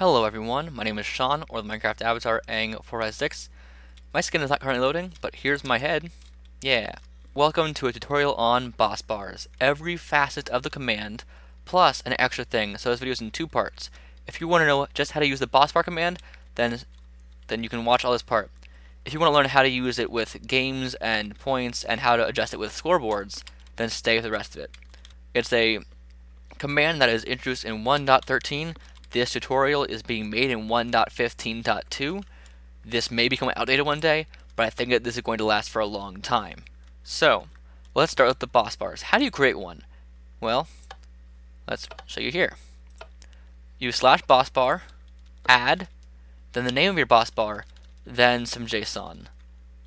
Hello everyone, my name is Sean, or the Minecraft avatar Aang456. My skin is not currently loading, but here's my head. Yeah. Welcome to a tutorial on boss bars. Every facet of the command, plus an extra thing, so this video is in two parts. If you want to know just how to use the boss bar command, then, then you can watch all this part. If you want to learn how to use it with games and points, and how to adjust it with scoreboards, then stay with the rest of it. It's a command that is introduced in 1.13 this tutorial is being made in 1.15.2. This may become outdated one day, but I think that this is going to last for a long time. So, let's start with the boss bars. How do you create one? Well, let's show you here. Use slash boss bar, add, then the name of your boss bar, then some JSON.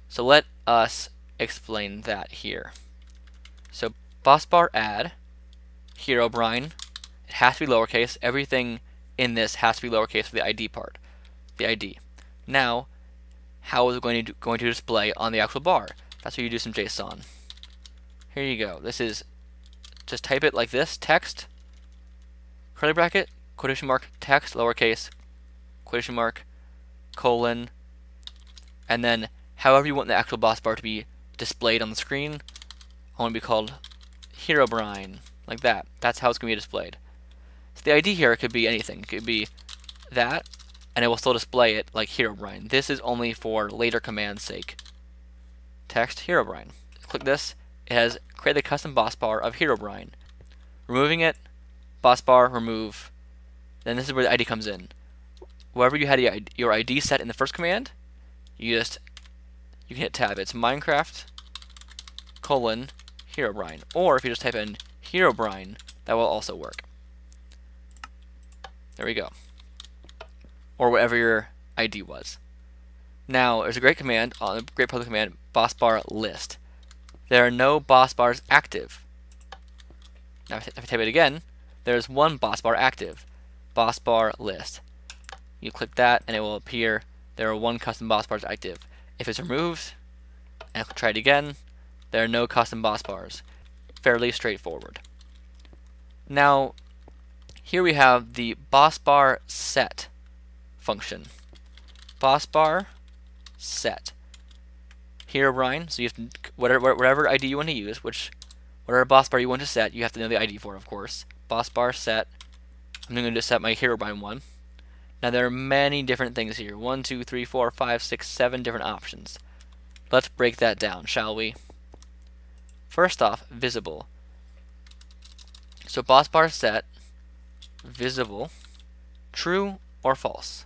So let us explain that here. So boss bar add, Herobrine, it has to be lowercase, everything in this has to be lowercase for the ID part, the ID. Now, how is it going to, going to display on the actual bar? That's where you do some JSON. Here you go. This is, just type it like this, text, curly bracket, quotation mark, text, lowercase, quotation mark, colon, and then however you want the actual boss bar to be displayed on the screen, I want to be called Herobrine, like that. That's how it's going to be displayed. The ID here could be anything. It could be that, and it will still display it like Herobrine. This is only for later command's sake. Text Herobrine. Click this. It has create the custom boss bar of Herobrine. Removing it, boss bar, remove. Then this is where the ID comes in. Wherever you had your ID set in the first command, you just you can hit tab. It's Minecraft colon Herobrine. Or if you just type in Herobrine, that will also work. There we go. Or whatever your ID was. Now, there's a great command, on uh, a great public command, boss bar list. There are no boss bars active. Now, if I type it again, there's one boss bar active. Boss bar list. You click that, and it will appear there are one custom boss bars active. If it's removed, and I try it again, there are no custom boss bars. Fairly straightforward. Now, here we have the boss bar set function. Boss bar set. Herobrine, so you have to, whatever, whatever ID you want to use, which, whatever boss bar you want to set, you have to know the ID for, of course. Boss bar set. I'm going to set my Herobrine one. Now there are many different things here. One, two, three, four, five, six, seven different options. Let's break that down, shall we? First off, visible. So boss bar set visible, true or false.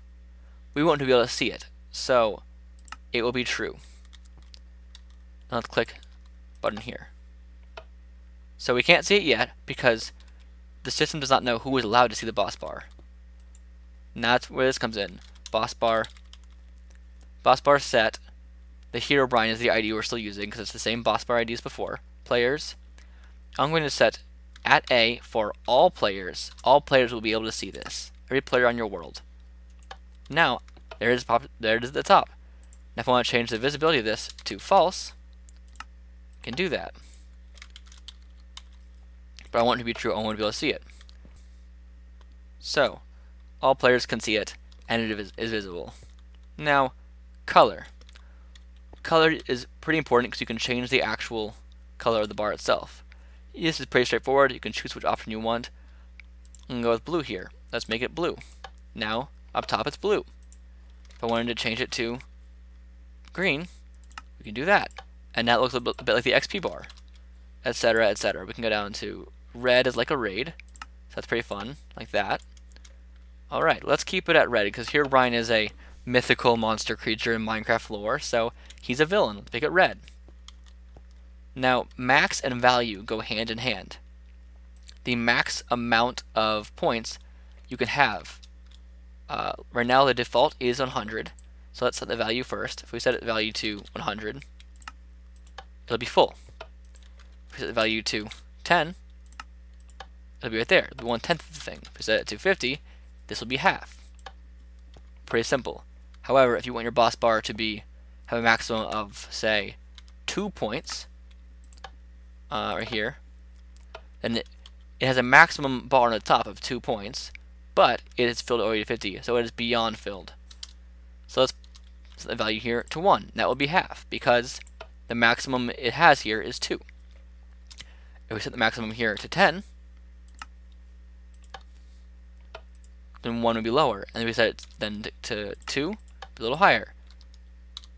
We want to be able to see it, so it will be true. Now let's click button here. So we can't see it yet because the system does not know who is allowed to see the boss bar. Now that's where this comes in. Boss bar, boss bar set. The Herobrine is the ID we're still using because it's the same boss bar ID as before. Players. I'm going to set at A for all players. All players will be able to see this. Every player on your world. Now, there is, pop there it is at the top. Now if I want to change the visibility of this to false, I can do that. But I want it to be true, I want to be able to see it. So, all players can see it, and it is, is visible. Now, color. Color is pretty important because you can change the actual color of the bar itself. This is pretty straightforward. You can choose which option you want. I'm going to go with blue here. Let's make it blue. Now, up top it's blue. If I wanted to change it to green, we can do that. And that looks a bit, like the XP bar, etc., etc. We can go down to red is like a raid. So that's pretty fun, like that. Alright, let's keep it at red, because Herobrine is a mythical monster creature in Minecraft lore, so he's a villain. Let's make it red. Now, max and value go hand in hand. The max amount of points you can have. Uh, right now, the default is 100, so let's set the value first. If we set the value to 100, it'll be full. If we set the value to 10, it'll be right there. It'll be one-tenth of the thing. If we set it to 50, this will be half. Pretty simple. However, if you want your boss bar to be have a maximum of, say, 2 points, uh, right here, then it, it has a maximum bar on the top of two points, but it is filled already to 50, so it is beyond filled. So let's set the value here to 1. That will be half, because the maximum it has here is 2. If we set the maximum here to 10, then 1 would be lower. And if we set it then to 2, a little higher.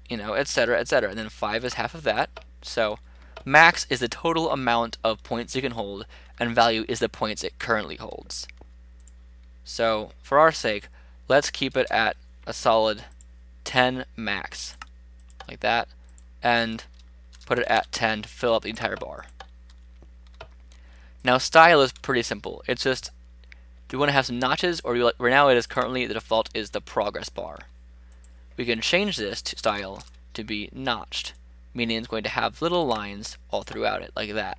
You know, etc., etc. And then 5 is half of that. So max is the total amount of points you can hold, and value is the points it currently holds. So for our sake, let's keep it at a solid 10 max, like that, and put it at 10 to fill up the entire bar. Now style is pretty simple. It's just, do you want to have some notches, or like, right now it is currently, the default is the progress bar. We can change this to style to be notched, meaning it's going to have little lines all throughout it, like that.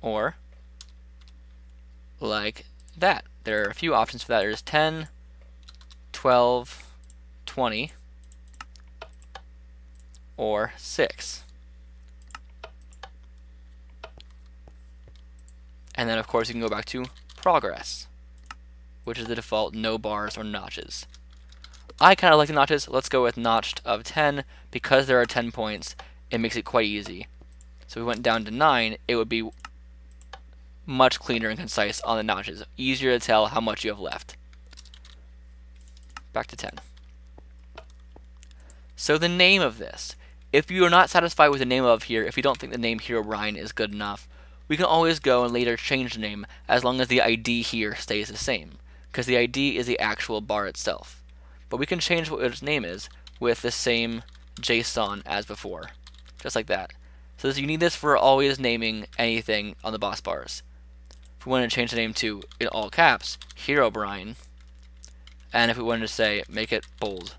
Or, like that. There are a few options for that. There's 10, 12, 20, or 6. And then, of course, you can go back to progress, which is the default no bars or notches. I kind of like the notches. Let's go with notched of 10. Because there are 10 points, it makes it quite easy. So if we went down to 9, it would be much cleaner and concise on the notches. Easier to tell how much you have left. Back to 10. So the name of this. If you are not satisfied with the name of here, if you don't think the name Herobrine is good enough, we can always go and later change the name as long as the ID here stays the same, because the ID is the actual bar itself. But we can change what its name is with the same JSON as before, just like that. So you need this for always naming anything on the boss bars. If we want to change the name to, in all caps, Herobrine, and if we wanted to say, make it bold,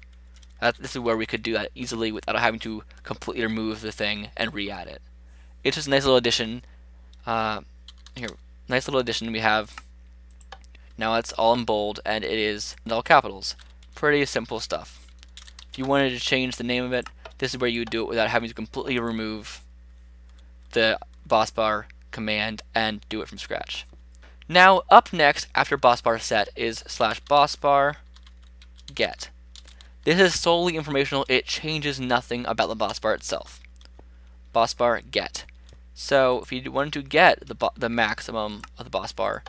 that, this is where we could do that easily without having to completely remove the thing and re-add it. It's just a nice little addition uh, here, nice little addition we have. Now it's all in bold and it is in all capitals. Pretty simple stuff. If you wanted to change the name of it, this is where you do it without having to completely remove the boss bar command and do it from scratch. Now up next after boss bar set is slash boss bar get. This is solely informational, it changes nothing about the boss bar itself. Boss bar get. So if you wanted to get the, the maximum of the boss bar,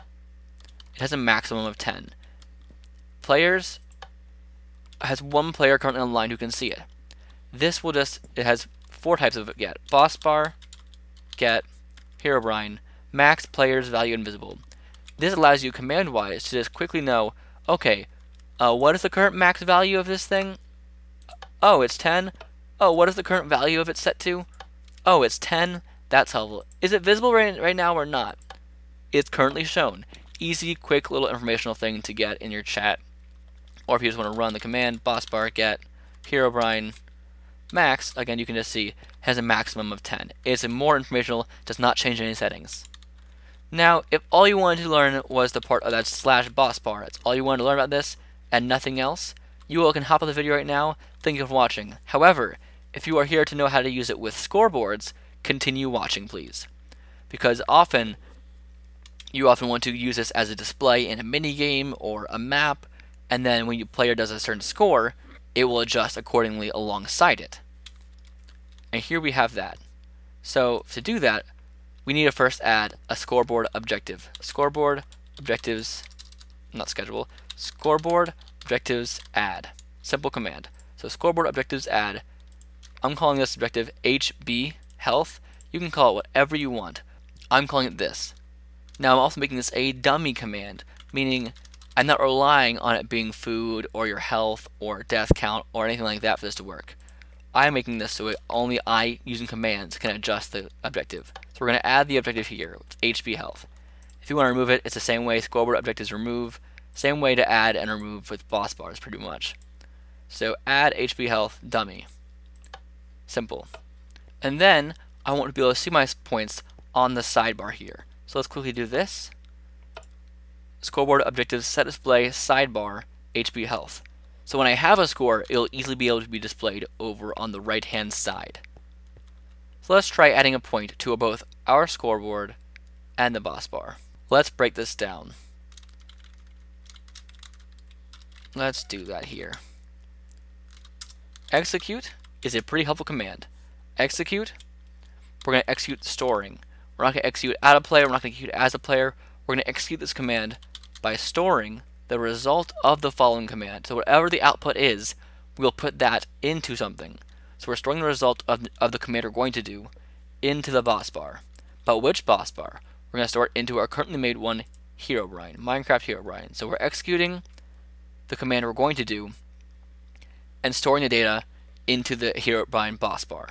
it has a maximum of 10. Players has one player currently online who can see it. This will just, it has four types of get. Boss bar, get, Herobrine, max players value invisible. This allows you command-wise to just quickly know, okay, uh, what is the current max value of this thing? Oh, it's 10. Oh, what is the current value of it set to? Oh, it's 10. That's helpful. Is it visible right, right now or not? It's currently shown. Easy, quick little informational thing to get in your chat. Or if you just want to run the command, boss bar get Herobrine max, again you can just see, has a maximum of 10. It's more informational, does not change any settings. Now, if all you wanted to learn was the part of that slash boss bar, that's all you wanted to learn about this, and nothing else, you all can hop on the video right now, thank you for watching. However, if you are here to know how to use it with scoreboards, continue watching please. Because often, you often want to use this as a display in a mini game or a map, and then when your player does a certain score, it will adjust accordingly alongside it. And here we have that. So to do that, we need to first add a scoreboard objective. Scoreboard objectives, not schedule, scoreboard objectives add. Simple command. So scoreboard objectives add. I'm calling this objective HB health, you can call it whatever you want. I'm calling it this. Now I'm also making this a dummy command, meaning I'm not relying on it being food or your health or death count or anything like that for this to work. I'm making this so only I, using commands, can adjust the objective. So we're going to add the objective here, HP health. If you want to remove it, it's the same way scoreboard objectives remove. Same way to add and remove with boss bars, pretty much. So add HP health dummy. Simple. And then I want to be able to see my points on the sidebar here. So let's quickly do this. Scoreboard objectives set display sidebar HP health. So when I have a score, it'll easily be able to be displayed over on the right hand side. So let's try adding a point to both our scoreboard and the boss bar. Let's break this down. let's do that here. Execute is a pretty helpful command. Execute, we're going to execute storing. We're not going to execute at a player, we're not going to execute as a player. We're going to execute this command by storing the result of the following command. So whatever the output is, we'll put that into something. So we're storing the result of, of the command we're going to do into the boss bar. But which boss bar? We're going to store it into our currently made one, Herobrine, Minecraft Herobrine. So we're executing the command we're going to do and storing the data into the Herobrine boss bar.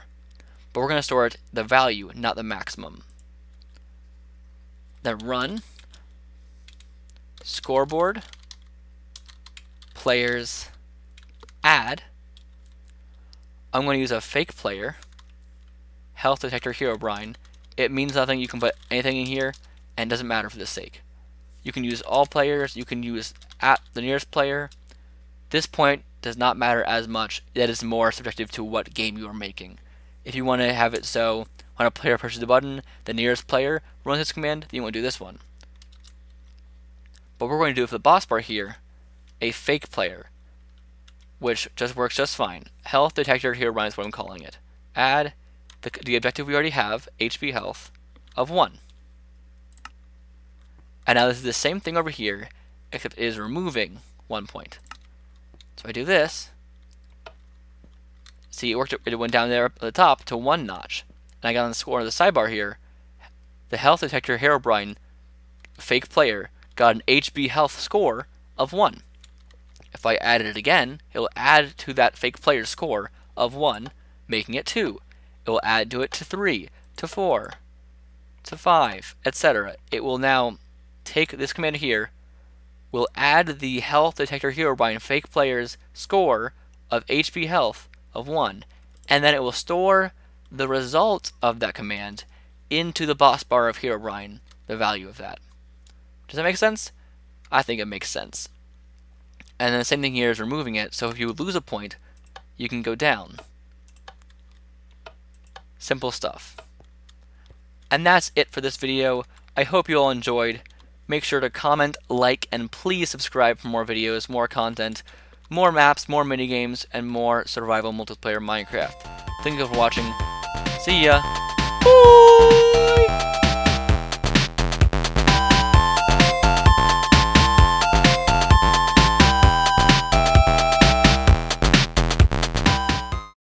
But we're going to store it the value, not the maximum. Then run scoreboard players add I'm going to use a fake player health detector Herobrine it means nothing you can put anything in here and doesn't matter for this sake. You can use all players you can use at the nearest player. This point does not matter as much that is more subjective to what game you are making. If you want to have it so when a player pushes the button the nearest player runs this command then you want to do this one but we're going to do for the boss bar here, a fake player, which just works just fine. Health detector here runs what I'm calling it. Add the, the objective we already have, HP health, of 1. And now this is the same thing over here, except it is removing one point. So I do this. See, it worked. It went down there at the top to one notch. And I got on the score on the sidebar here. The health detector Herobrine fake player got an HB health score of 1. If I added it again, it will add to that fake player score of 1, making it 2. It will add to it to 3, to 4, to 5, etc. It will now take this command here, will add the health detector Herobrine fake player's score of HP health of 1, and then it will store the result of that command into the boss bar of Herobrine, the value of that. Does that make sense? I think it makes sense. And then the same thing here is removing it, so if you lose a point, you can go down. Simple stuff. And that's it for this video. I hope you all enjoyed. Make sure to comment, like, and please subscribe for more videos, more content, more maps, more minigames, and more survival multiplayer Minecraft. Thank you for watching. See ya! Bye!